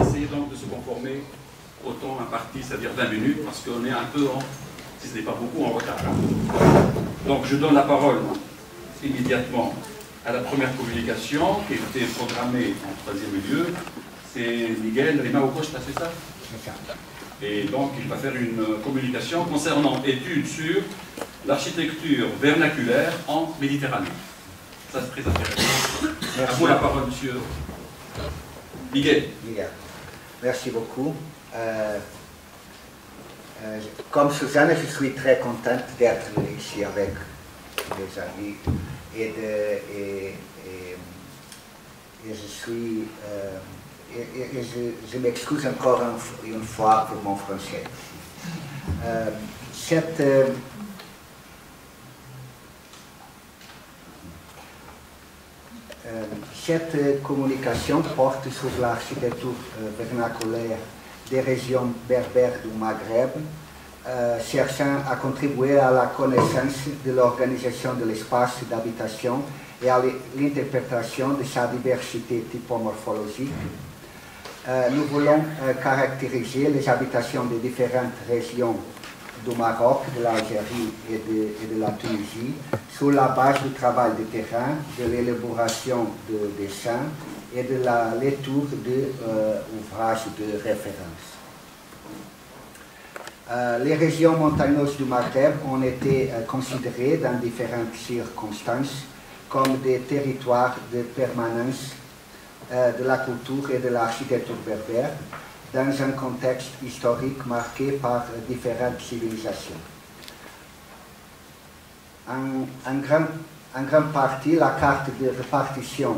Essayer donc de se conformer au temps imparti, c'est-à-dire 20 minutes, parce qu'on est un peu, en, si ce n'est pas beaucoup, en retard. Donc je donne la parole immédiatement à la première communication qui était programmée en troisième lieu. C'est Miguel Rima Ocosta, c'est ça? Et donc il va faire une communication concernant études sur l'architecture vernaculaire en Méditerranée. Ça c'est très intéressant. Merci. À vous la parole, monsieur Miguel. Miguel. Merci beaucoup. Euh, euh, comme Suzanne, je suis très contente d'être ici avec les amis et, je suis euh, je, m'excuse encore un- une fois pour mon français. Cette, euh, Euh, cette communication porte sur l'architecture euh, vernaculaire des régions berbères du Maghreb, euh, cherchant à contribuer à la connaissance de l'organisation de l'espace d'habitation et à l'interprétation de sa diversité typomorphologique. Euh, nous voulons euh, caractériser les habitations des différentes régions du Maroc, de l'Algérie et de, de la Tunisie sur la base du travail de terrain, de l'élaboration de dessins et de la lecture d'ouvrages de référence. Euh, les régions montagneuses du Maghreb ont été euh, considérées dans différentes circonstances comme des territoires de permanence euh, de la culture et de l'architecture berbère dans un contexte historique marqué par différentes civilisations. En, en grand- en grande partie, la carte de répartition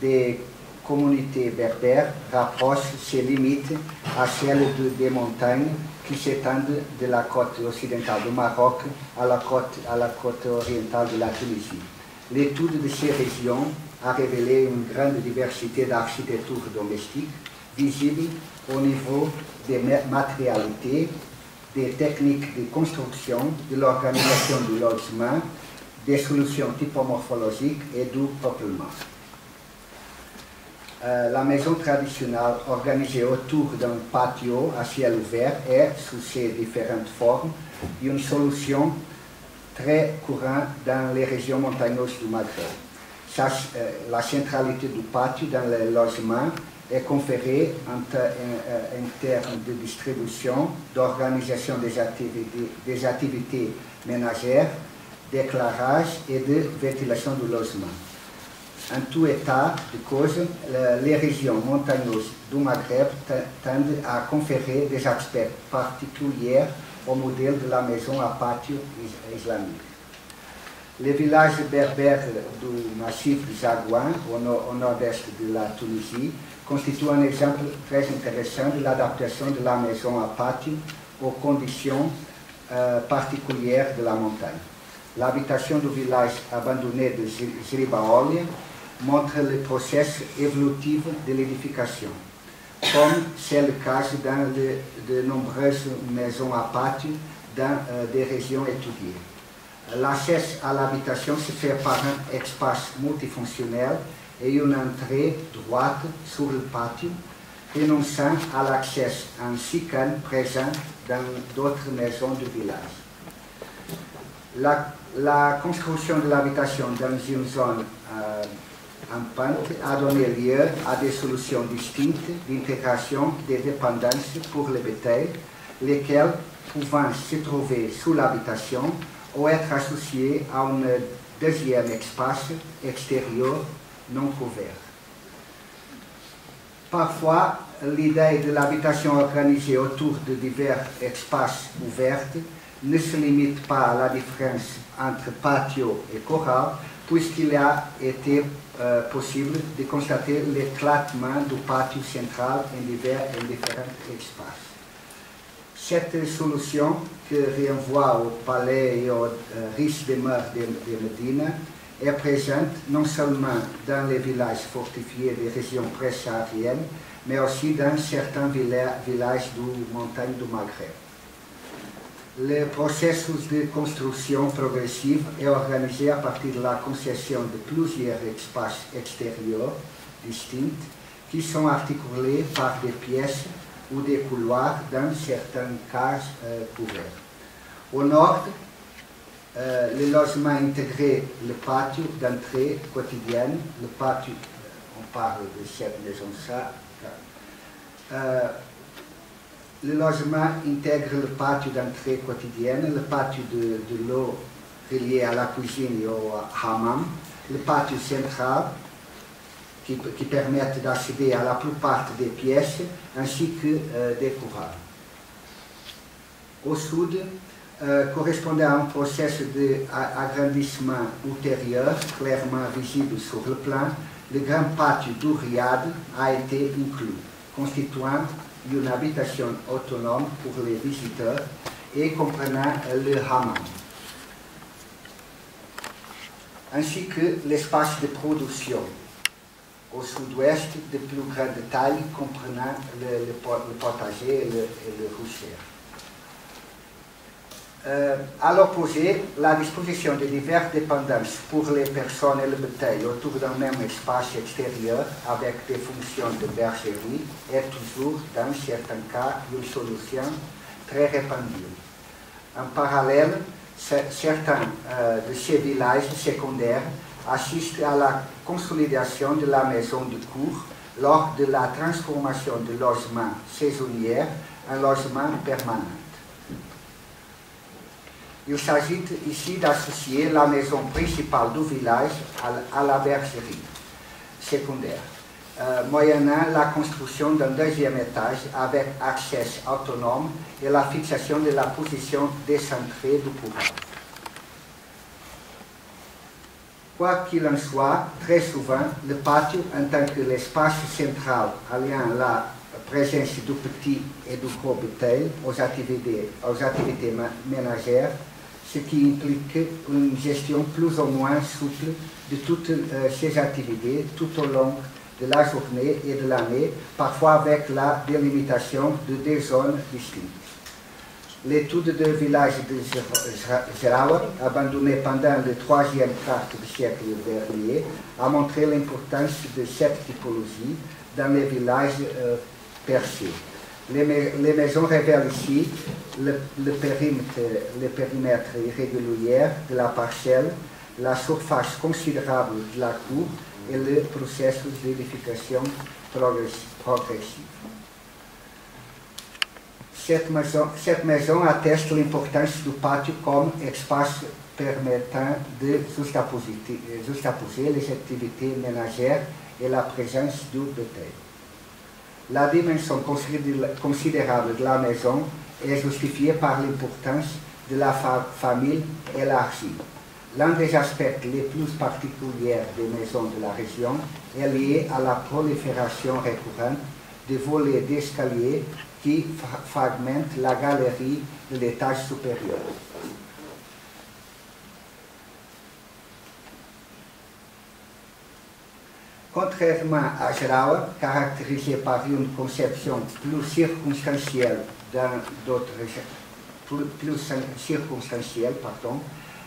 des communautés berbères rapproche ses limites à celles de- des montagnes qui s'étendent de la côte occidentale du Maroc à la côte, à la côte orientale de la Tunisie. L'étude de ces régions a révélé une grande diversité d'architecture domestique visible au niveau des ma- matérialités, des techniques de construction, de l'organisation du logement, des solutions typomorphologiques et du peuplement. Euh, la maison traditionnelle organisée autour d'un patio à ciel ouvert est, sous ses différentes formes, une solution très courante dans les régions montagneuses du Maghreb. Euh, la centralité du patio dans le logement est conférée en, en termes de distribution, d'organisation des activités, ménagères, d'éclairage et de ventilation du logement. En tout état de cause, le- les régions montagneuses du Maghreb te- tendent à conférer des aspects particuliers au modèle de la maison à patio is- islamique. Les villages berbères du massif nord- au nord-est de la Tunisie, constituent un exemple très intéressant de l'adaptation de la maison à patio aux conditions euh, particulières de la montagne. L'habitation du village abandonné de Zribaoli montre le processus évolutif de l'édification, comme c'est le cas dans de, nombreuses maisons à patio dans euh, des régions étudiées. L'accès à l'habitation se fait par un espace multifonctionnel et une entrée droite sur le patio, renonçant à l'accès en chicane présent dans d'autres maisons du village. La, construction de l'habitation dans une zone euh, en pente a donné lieu à des solutions distinctes d'intégration des dépendances pour le bétail, lesquelles pouvant se trouver sous l'habitation ou être associées à un deuxième espace extérieur non couvert. Parfois, l'idée de l'habitation organisée autour de divers espaces ouverts ne se limite pas à la différence entre patio et chorale, puisqu'il a été euh, possible de constater l'éclatement du patio central en divers et différents espaces. Cette solution, que renvoie au palais et aux euh, riches demeures de, de Médine, est présente non seulement dans les villages fortifiés des régions pré-sahariennes, mais aussi dans certains villa- villages du montagne du Maghreb. Le processus de construction progressive est organisé à partir de la concession de plusieurs espaces extérieurs distincts qui sont articulés par des pièces ou des couloirs dans certains cas euh, couverts. Au nord, euh, le logement intégré, le patio d'entrée quotidienne, le patio, on parle de maison-là, euh, le logement intègre le patio d'entrée quotidienne, le patio de, de l'eau relié à la cuisine et au hammam, le patio central qui, qui permettent d'accéder à la plupart des pièces ainsi que euh, des courants. Au sud, euh, correspondait à un processus d'agrandissement ultérieur clairement visible sur le plan, le grand patio du Riad a été inclus, constituant une habitation autonome pour les visiteurs et comprenant le hammam, ainsi que l'espace de production au sud-ouest de plus grande taille comprenant le, potager et le, et le. Euh, à l'opposé, la disposition de diverses dépendances pour les personnes bétail autour d'un même espace extérieur avec des fonctions de bergerie est toujours, dans certains cas, une solution très répandue. En parallèle, certains euh, de ces villages secondaires assistent à la consolidation de la maison de cour lors de la transformation de logement saisonnier en logement permanent. Il s'agit ici d'associer la maison principale du village à la bergerie secondaire, euh, moyennant la construction d'un deuxième étage avec accès autonome et la fixation de la position décentrée du pouvoir. Quoi qu'il en soit, très souvent, le patio, en tant que l'espace central alliant la présence du petit et du gros bétail aux activités, aux activités ménagères, ce qui implique une gestion plus ou moins souple de toutes euh, ces activités tout au long de la journée et de l'année, parfois avec la délimitation de deux zones distinctes. L'étude du village de Zerawa, abandonné pendant le troisième quart du siècle dernier, a montré l'importance de cette typologie dans les villages euh, percés. Les, maisons révèlent ici le, périmètre, irrégulier de la parcelle, la surface considérable de la cour et le processus d'édification progressive. Cette maison, cette maison atteste l'importance du patio comme espace permettant de juxtaposer les activités ménagères et la présence du bétail. La dimension considérable de la maison est justifiée par l'importance de la fa famille élargie. L'un des aspects les plus particuliers des maisons de la région est lié à la prolifération récurrente de volets d'escalier qui fragmentent la galerie de l'étage supérieur. Contrairement à Grauer, caractérisé par une conception plus circonstancielle dans d'autres plus, circonstancielle, pardon,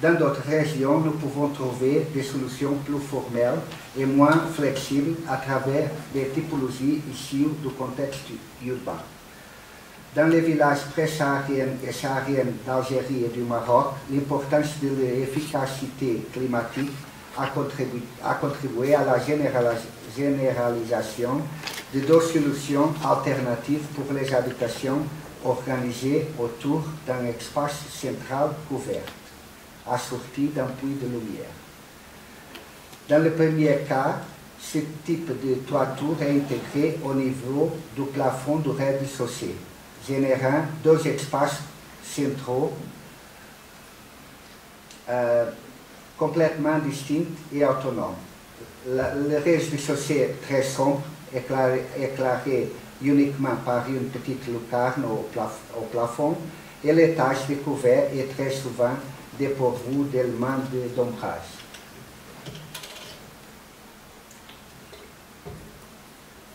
dans d'autres régions, nous pouvons trouver des solutions plus formelles et moins flexibles à travers des typologies issues du contexte urbain. Dans les villages pré-sahariens et sahariens d'Algérie et du Maroc, l'importance de l'efficacité climatique a contribué, à la généralisation de deux solutions alternatives pour les habitations organisées autour d'un espace central couvert, assorti d'un puits de lumière. Dans le premier cas, ce type de toiture est intégré au niveau du plafond du rez-de-chaussée, générant deux espaces centraux euh, complètement distincts et autonomes. Le reste du est très sombre, éclairé, éclairé, uniquement par une petite lucarne au, au plafond, et l'étage découvert est très souvent dépourvu d'éléments d'ombrage.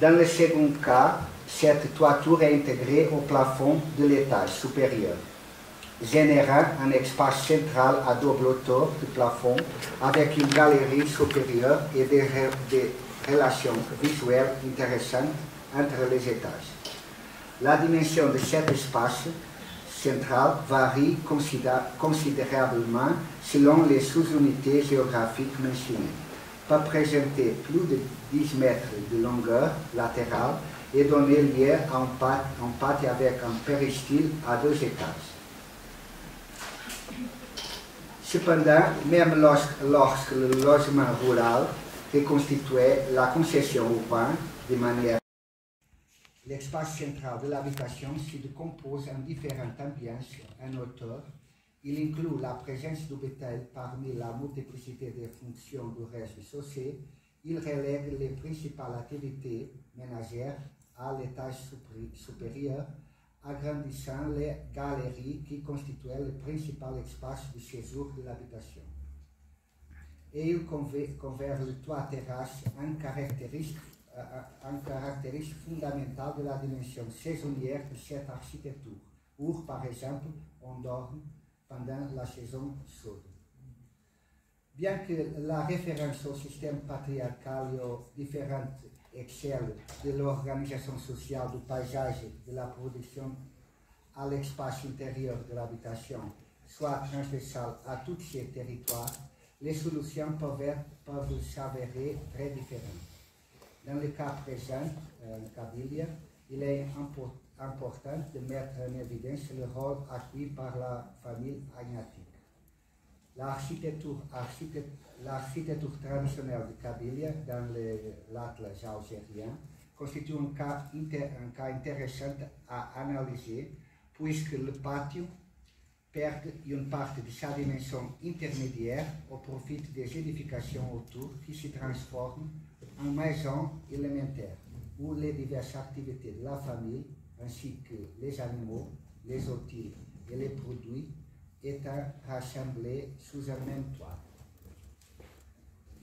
Dans le second cas, cette toiture est intégrée au plafond de l'étage supérieur. Générant un espace central à double hauteur du plafond avec une galerie supérieure et des, relations visuelles intéressantes entre les étages. La dimension de cet espace central varie considérablement selon les sous-unités géographiques mentionnées. Peut présenter plus de 10 mètres de longueur latérale et donner lieu à un pâté avec un péristyle à deux étages. Cependant, même lorsque, le logement rural reconstituait la concession urbaine de manière L'espace central de l'habitation se décompose en différentes ambiances en hauteur. Il inclut la présence du bétail parmi la multiplicité des fonctions du reste sociaux. Il relègue les principales activités ménagères à l'étage supérieur, agrandissant les galeries qui constituaient le principal espace de séjour de l'habitation. Et il converge le toit terrasse en caractéristique un caractéristique fondamental de la dimension saisonnière de cette architecture, où, par exemple, on dort pendant la saison chaude. Bien que la référence au système patriarcal et aux différentes échelles de l'organisation sociale du paysage de la production à l'espace intérieur de l'habitation soit transversale à tous ces territoires, les solutions peuvent, s'avérer très différentes. Dans le cas présent, euh, Kabylia, il est important de mettre en évidence le rôle acquis par la famille agnatique. L'architecture traditionnelle de Kabylia dans l'Atlas algérien constitue un cas, un cas intéressant à analyser puisque le patio perd une partie de sa dimension intermédiaire au profit des édifications autour qui se transforment en maison élémentaire où les diverses activités de la famille ainsi que les animaux, les outils et les produits étaient rassemblés sous un même toit.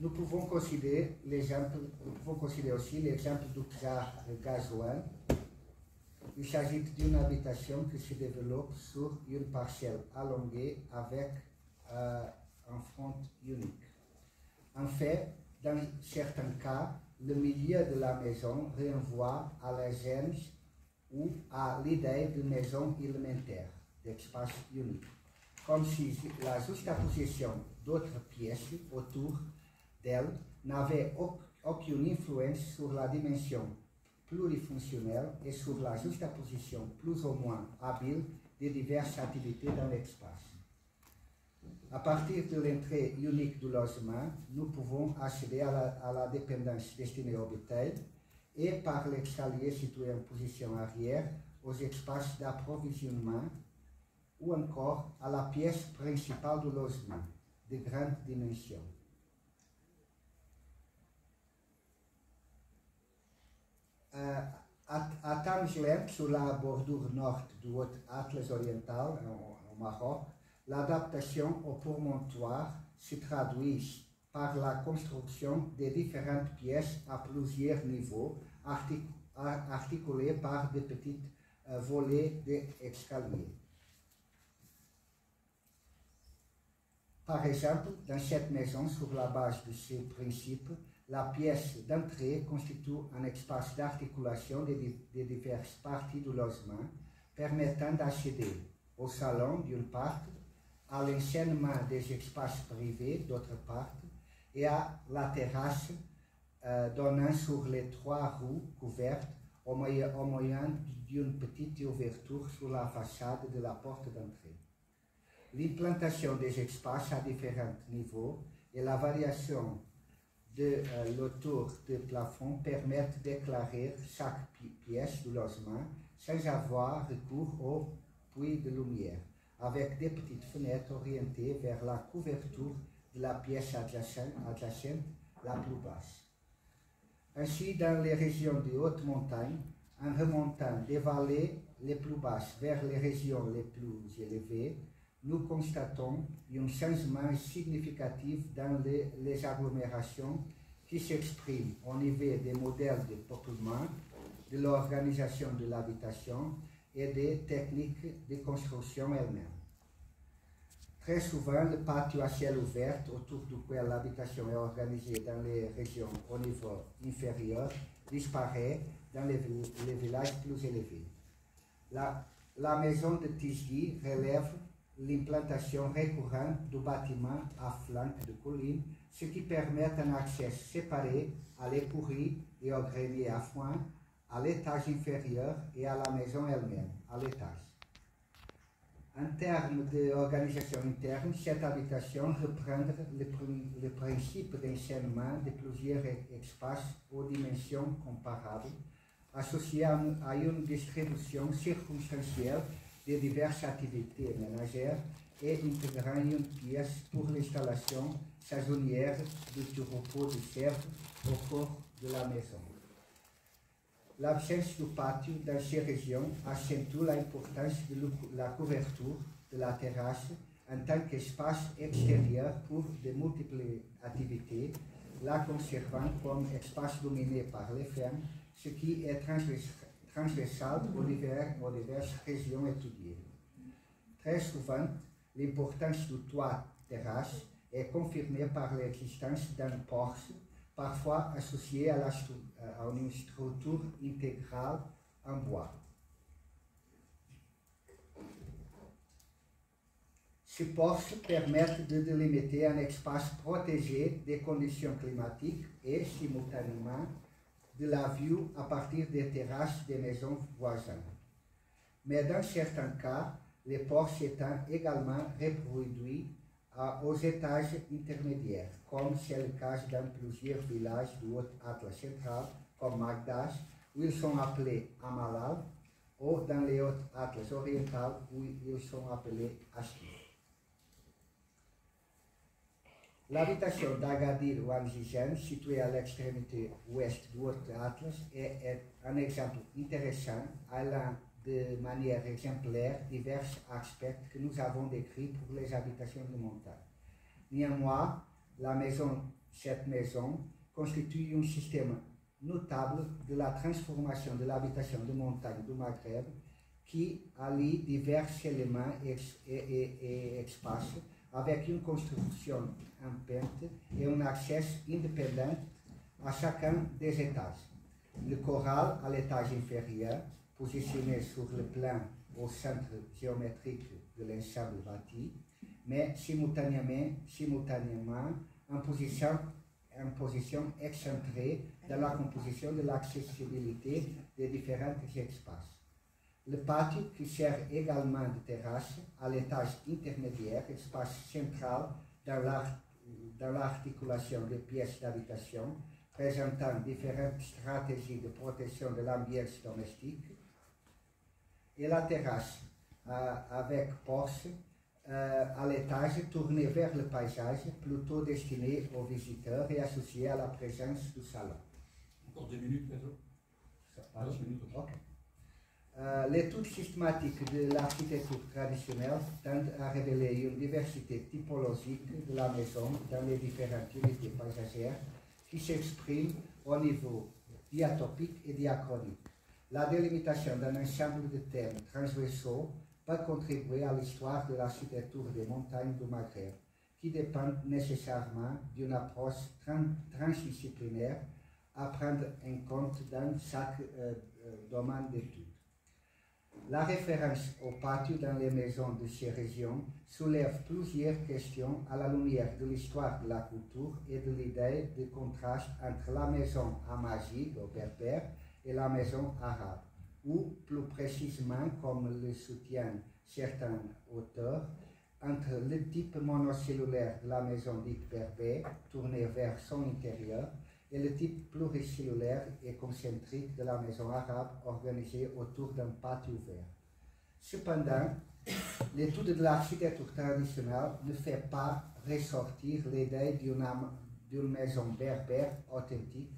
Nous pouvons considérer, nous pouvons considérer aussi l'exemple du Tsar Gazouan. Il s'agit d'une habitation qui se développe sur une parcelle allongée avec euh, un front unique. En fait, dans certains cas, le milieu de la maison renvoie à la gêne ou à l'idée de maison élémentaire, d'espace unique, comme si la juxtaposition d'autres pièces autour d'elle n'avait aucune influence sur la dimension plurifonctionnelle et sur la juxtaposition plus ou moins habile des diverses activités dans l'espace. À partir de l'entrée unique du logement, nous pouvons accéder à la, dépendance destinée au bétail et par l'escalier situé en position arrière aux espaces d'approvisionnement ou encore à la pièce principale du logement de grande dimension. Euh, à, à sur la bordure nord du Haut-Atlas oriental, au Maroc, L'adaptation au promontoire se traduit par la construction de différentes pièces à plusieurs niveaux, articulées par de petites euh, volets d'escalier. Par exemple, dans cette maison, sur la base de ce principe, la pièce d'entrée constitue un espace d'articulation des diverses parties du logement, permettant d'accéder au salon d'une part, à l'enchaînement des espaces privés d'autre part et à la terrasse euh, donnant sur les trois roues couvertes au moyen, au moyen d'une petite ouverture sur la façade de la porte d'entrée. L'implantation des espaces à différents niveaux et la variation de euh, l'autour du plafond permettent d'éclairer chaque pièce du logement sans avoir recours au puits de lumière avec des petites fenêtres orientées vers la couverture de la pièce adjacente, la plus basse. Ainsi, dans les régions de haute montagne, en remontant des vallées les plus basses vers les régions les plus élevées, nous constatons un changement significatif dans les, agglomérations qui s'expriment au niveau des modèles de peuplement, de l'organisation de l'habitation et des techniques de construction elles-mêmes. Très souvent, le patio à ciel ouvert autour duquel l'habitation est organisée dans les régions au niveau inférieur disparaît dans les, villages plus élevés. La, la maison de Tisli relève l'implantation récurrente du bâtiment à flanc de colline, ce qui permet un accès séparé à l'épourri et au grenier à foin, à l'étage inférieur et à la maison elle-même, à l'étage. En termes d'organisation interne, cette habitation reprend le, le principe d'enchaînement de plusieurs espaces aux dimensions comparables, associés à une distribution circonstancielle de diverses activités ménagères et intégrant une pièce pour l'installation saisonnière du repos de chèvres au cours de la maison. L'absence du patio dans ces régions accentue l'importance de la couverture de la terrasse en tant qu'espace extérieur pour de multiples activités, la conservant comme espace dominé par les fermes, ce qui est transversal aux, diverses régions étudiées. Très souvent, l'importance du toit terrasse est confirmée par l'existence d'un porche parfois associé à, à une structure intégrale en bois. Ces porches permettent de délimiter un espace protégé des conditions climatiques et simultanément de la vue à partir des terrasses des maisons voisines. Mais dans certains cas, les porches étant également reproduits aux étages intermédiaires, comme c'est le cas dans plusieurs villages du Haut-Atlas central, comme Magdas, où ils sont appelés Amalal, ou dans les Haut-Atlas oriental, où ils sont appelés Ashkif. L'habitation d'Agadir ou Anzigen, située à l'extrémité ouest du Haut-Atlas, est, est, un exemple intéressant allant de manière exemplaire divers aspects que nous avons décrits pour les habitations de montagne. Néanmoins, cette maison constitue un système notable de la transformation de l'habitation de montagne du Maghreb qui allie divers éléments et espaces avec une construction en pente et un accès indépendant à chacun des étages. Le choral à l'étage inférieur positionné sur le plan au centre géométrique de l'ensemble bâti, mais simultanément, simultanément en, position, en position excentrée dans la composition de l'accessibilité des différents espaces. Le patio, qui sert également de terrasse à l'étage intermédiaire, espace central dans l'articulation des pièces d'habitation, présentant différentes stratégies de protection de l'ambiance domestique, et la terrasse euh, avec porche euh, à l'étage tournée vers le paysage, plutôt destiné aux visiteurs et associé à la présence du salon. Encore deux minutes, Pedro? Minutes. Euh, L'étude systématique de l'architecture traditionnelle tend à révéler une diversité typologique de la maison dans les différentes unités paysagères qui s'expriment au niveau diatopique et diachronique. La délimitation d'un ensemble de thèmes transversaux peut contribuer à l'histoire de l'architecture des montagnes du Maghreb, qui dépend nécessairement d'une approche transdisciplinaire à prendre en compte dans chaque euh, euh, domaine d'étude. La référence au patio dans les maisons de ces régions soulève plusieurs questions à la lumière de l'histoire de la culture et de l'idée de contraste entre la maison amazigue au berbère et la maison arabe, ou plus précisément, comme le soutiennent certains auteurs, entre le type monocellulaire de la maison dite berbère, tournée vers son intérieur, et le type pluricellulaire et concentrique de la maison arabe organisée autour d'un patio ouvert. Cependant, l'étude de l'architecture traditionnelle ne fait pas ressortir l'idée d'une maison berbère authentique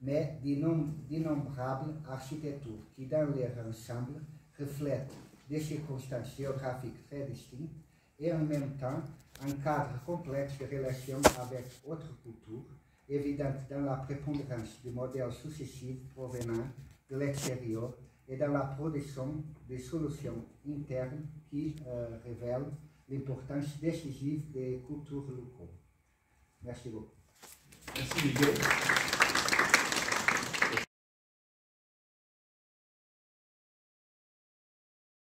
mais d'innombrables architectures qui, dans leur ensemble, reflètent des circonstances géographiques très distinctes et en même temps un cadre complexe de relations avec autres cultures, évidente dans la prépondérance de modèles successifs provenant de l'extérieur et dans la production de solutions internes qui euh, révèlent l'importance décisive des cultures locales. Merci beaucoup. Merci Miguel.